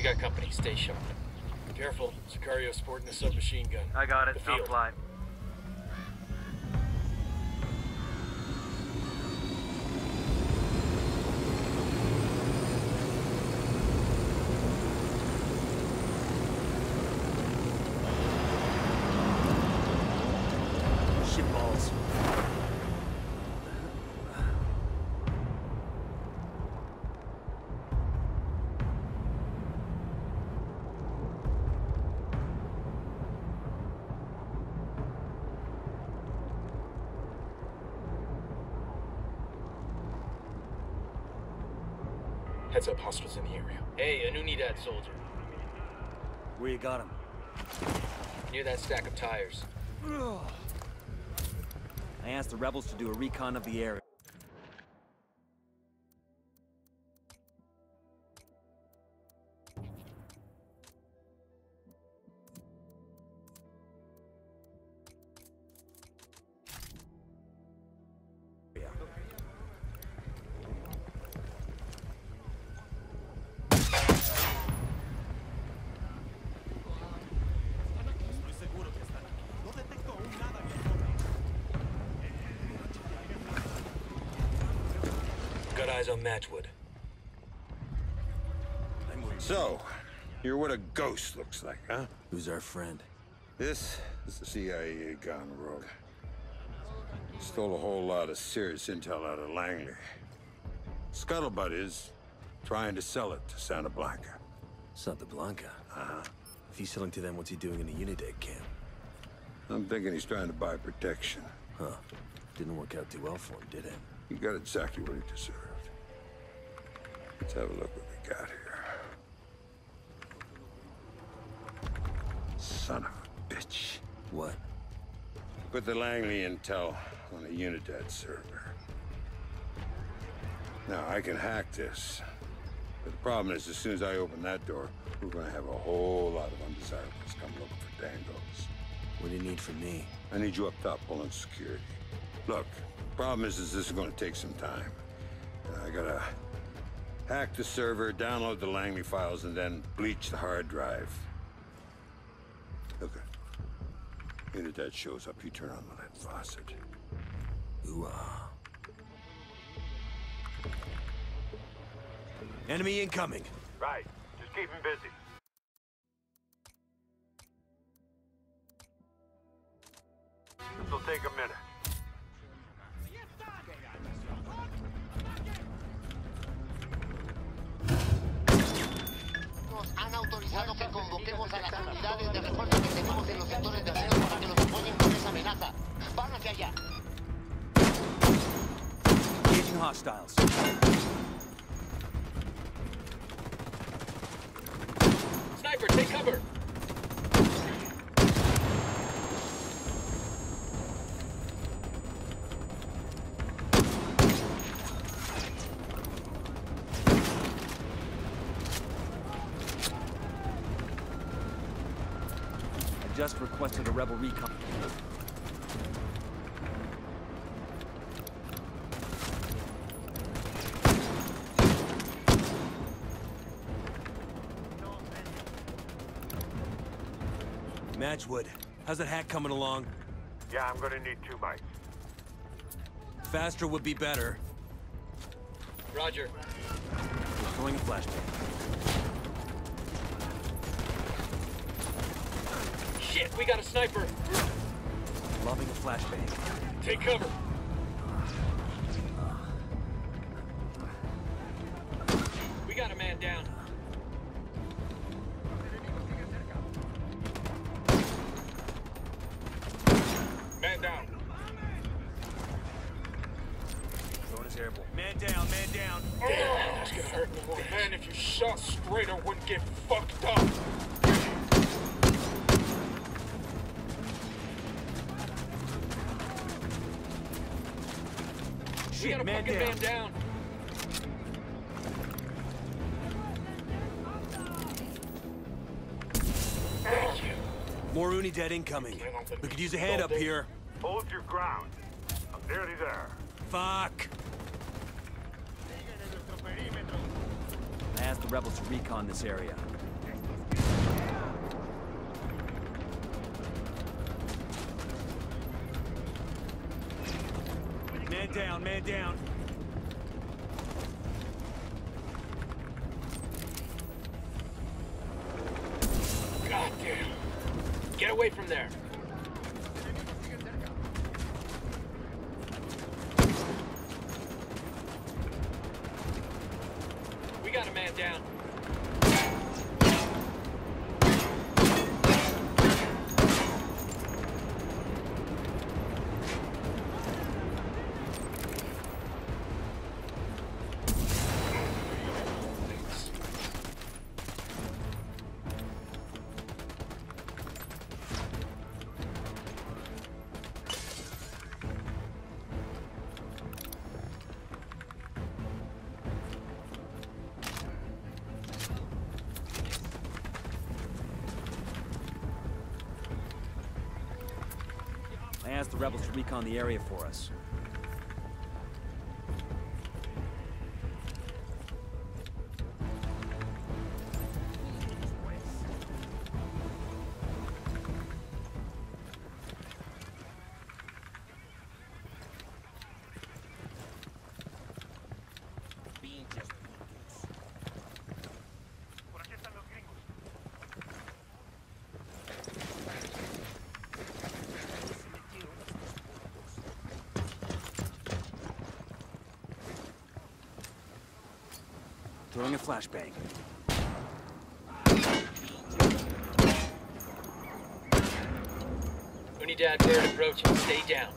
We got company. Stay sharp. Careful. Sicario sporting a submachine gun. I got it. The I'll field. fly. Heads up, hostiles in the area. Hey, a Unidad soldier. Where you got him? Near that stack of tires. I asked the rebels to do a recon of the area. Eyes on Matchwood. So, you're what a ghost looks like, huh? Who's our friend? This is the CIA gone rogue. Stole a whole lot of serious intel out of Langley. Scuttlebutt is trying to sell it to Santa Blanca. Santa Blanca. Uh-huh. If he's selling to them, what's he doing in the Unidad camp? I'm thinking he's trying to buy protection. Huh. Didn't work out too well for him, did it? He got exactly what he deserved. Let's have a look what we got here. Son of a bitch. What? Put the Langley intel on a Unidad server. Now, I can hack this. But the problem is, as soon as I open that door, we're gonna have a whole lot of undesirables come looking for dangles. What do you need from me? I need you up top pulling security. Look, problem is, is this is gonna take some time. I gotta hack the server, download the Langley files, and then bleach the hard drive. Okay. Unidad shows up, you turn on the lead faucet. Ooh-ah. Enemy incoming. Right. Just keep him busy. This'll take a minute. Autorizado que convoquemos a las unidades de refuerzo que tenemos en los sectores de acero para que nos apoyen con esa amenaza. Van hacia allá. Engaging hostiles. Sniper, take cover! Just requested a rebel recon. Matchwood, how's that hack coming along? Yeah, I'm gonna need two mikes. Faster would be better. Roger. We're throwing a flashbang. Shit, we got a sniper! Loving a flashbang. Take cover! Shit, got a man fucking down. man down. Thank you. More Unidad incoming. We could use a hand up here. Hold your ground. I'm nearly there. Fuck! I asked the rebels to recon this area. Down. Get away from there. Asked the rebels to recon the area for us. Throwing a flashbang. Unidad bird approaching. Stay down.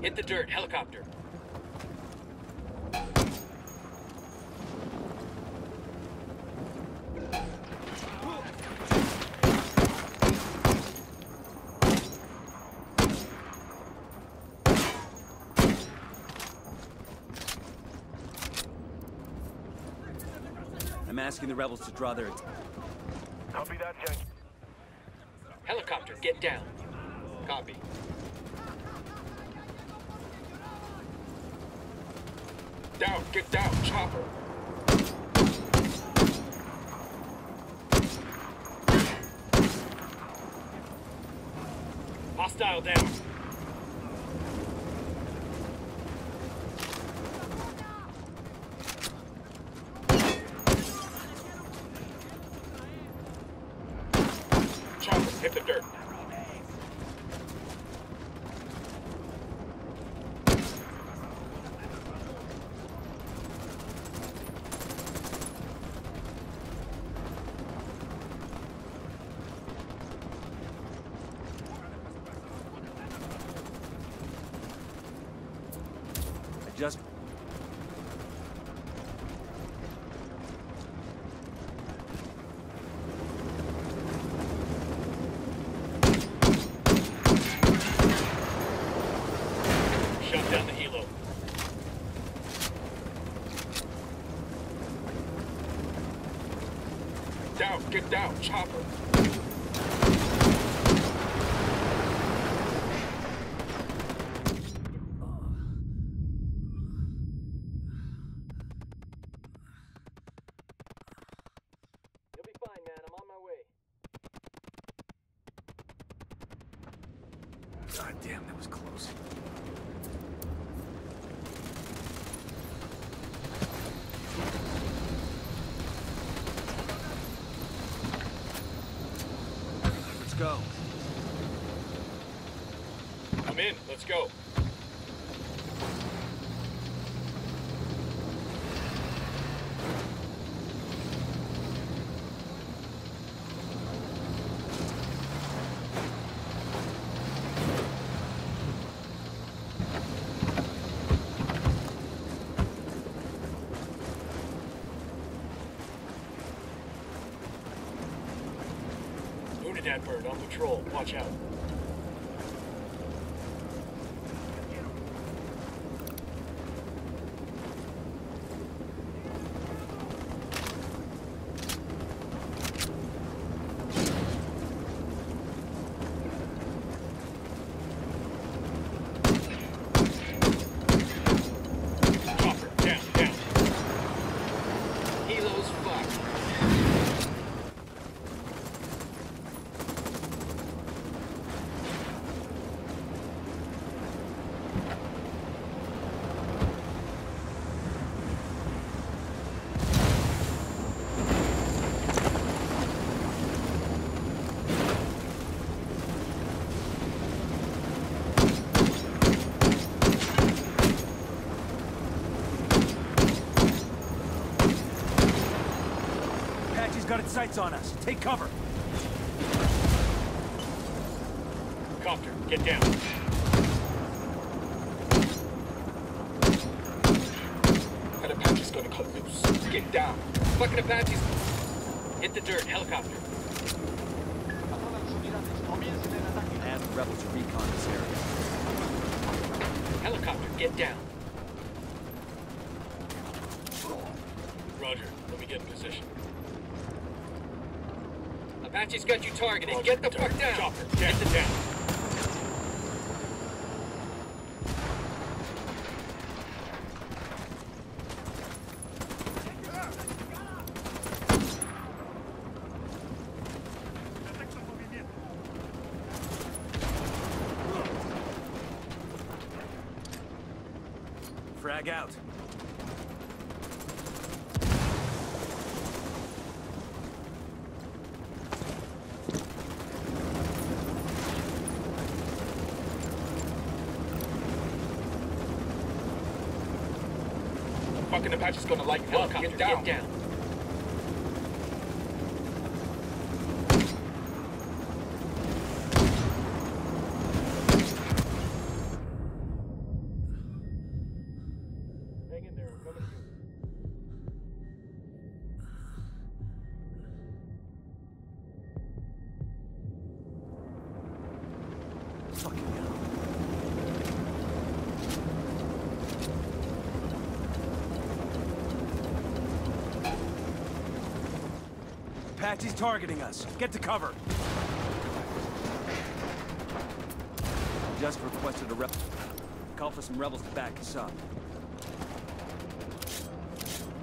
Hit the dirt. Helicopter. Asking the rebels to draw their attention. Copy that, Yankee. Helicopter, get down. Copy. Down, get down, chopper. Hostile down. Chopper, hit the dirt. I just... Shut down the helo. Down, get down, chopper. You'll be fine, man. I'm on my way. God damn, that was close. Let's go. I'm in. Let's go. Unidad bird on patrol. Watch out. Sights on us. Take cover. Copter, get down. That Apache's gonna cut loose. Get down. Fucking Apaches. Hit the dirt, helicopter. I asked the rebels to recon this area. Helicopter, get down. Roger, let me get in position. Apache's got you targeted. Get the fuck down. Chopper, Get the down. Frag out. Fucking Apache's gonna light you up. Helicopter, Get down. Get down. Hang in there. I'm coming to you. Fucking hell. Apache's targeting us. Get to cover. Just requested a rep. Call for some rebels to back us up.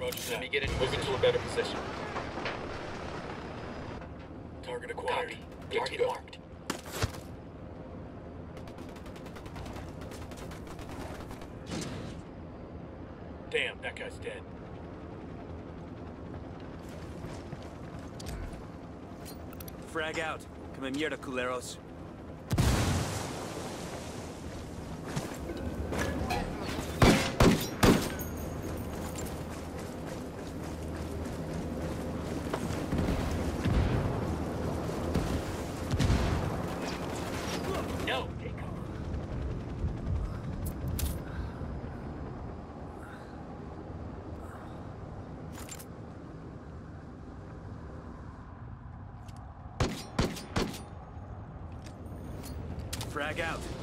Roger Let that. me get in Move into a better position. Target acquired. Copy. Good to Target go. marked. Damn, that guy's dead. Frag out. Come mierda, culeros. No, take cover. Frag out.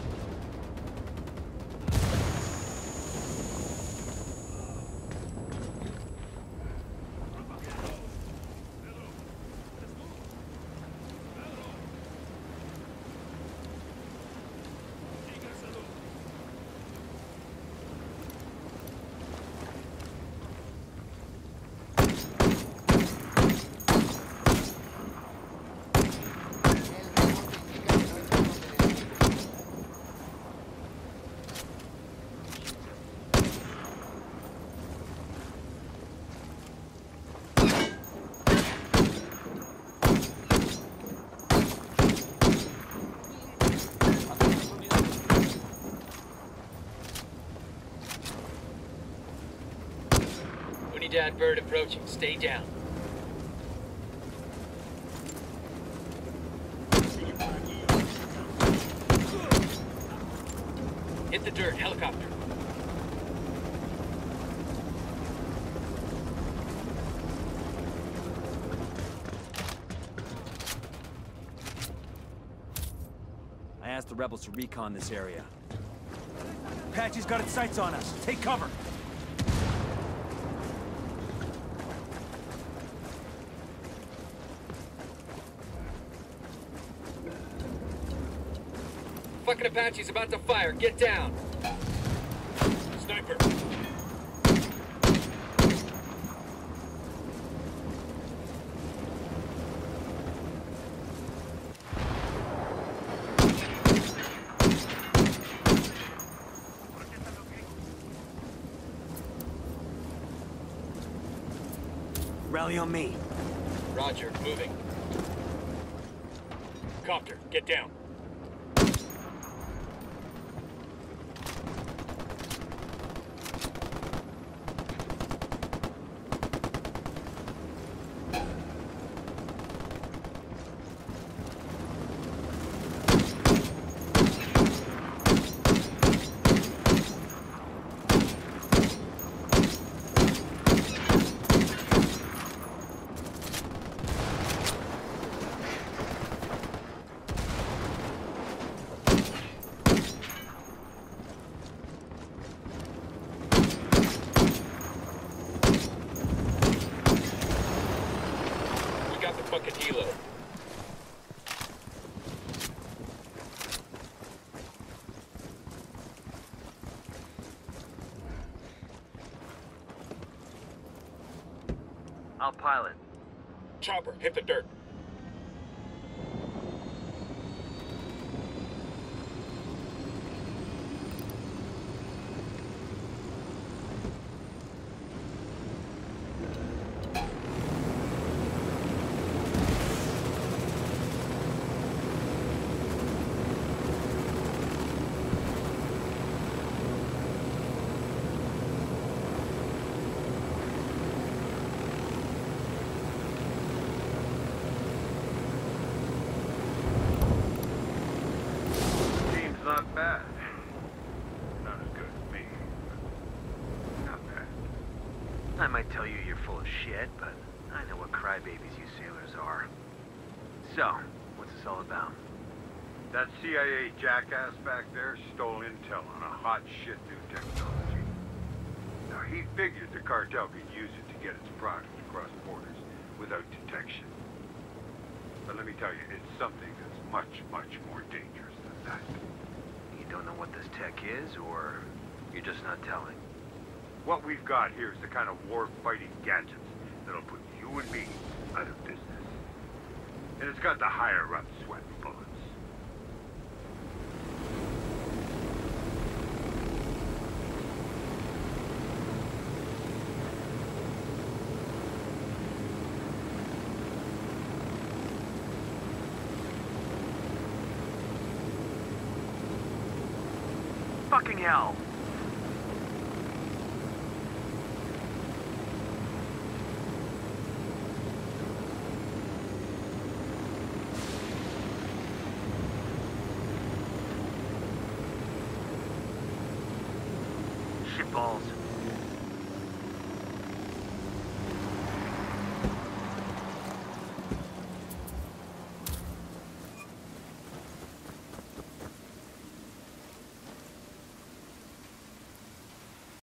Bird approaching. Stay down. Hit the dirt, helicopter. I asked the rebels to recon this area. Apache's got its sights on us. Take cover. Fucking Apache's about to fire. Get down. Sniper. Rally on me. Roger, moving. Copter, get down. I'll pilot. Chopper, hit the dirt. Team's not bad. Not as good as me, but not bad. I might tell you you're full of shit, but I know what crybabies you sailors are. So, what's this all about? That CIA jackass back there stole intel on a hot shit new technology. Now he figured the cartel could use it to get its product across borders without detection. But let me tell you, it's something that's much, much more dangerous than that. You don't know what this tech is, or you're just not telling? What we've got here is the kind of war-fighting gadgets that'll put you and me out of business. And it's got the higher-up sweating bullets. Fucking hell!